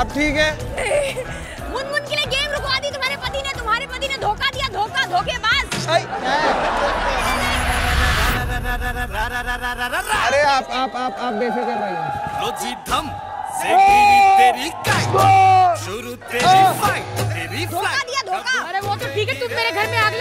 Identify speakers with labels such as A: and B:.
A: अब ठीक है।
B: मुनमुन के लिए गेम रुकवा दी तुम्हारे पति ने तुम्हारे पति ने धोखा दिया धोखा धोखेबाज
A: अरे आप आप आप आप बेफिक्र रहिए।
C: लो जी धम से तेरी तेरी काई शुरू तेरी फाइट तेरी
B: फाइट
C: धोखा
B: दिया धोखा।
D: अरे वो तो ठीक है तुम मेरे घर में आग